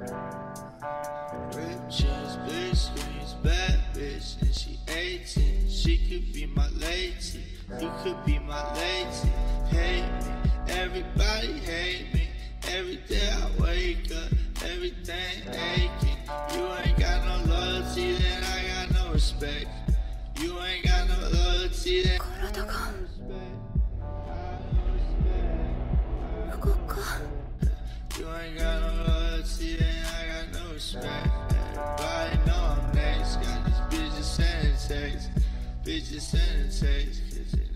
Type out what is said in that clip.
Rich bitch, means bad bitch, and she 18. She could be my lady, you could be my lady. Hate me, everybody hate me. Every day I wake up, everything aching. You ain't got no loyalty, then I got no respect. You ain't got no loyalty, then I got no respect. You ain't got no loyalty. Everybody know I'm next. Got texts. Bitches sending texts. Cause they know I'm next.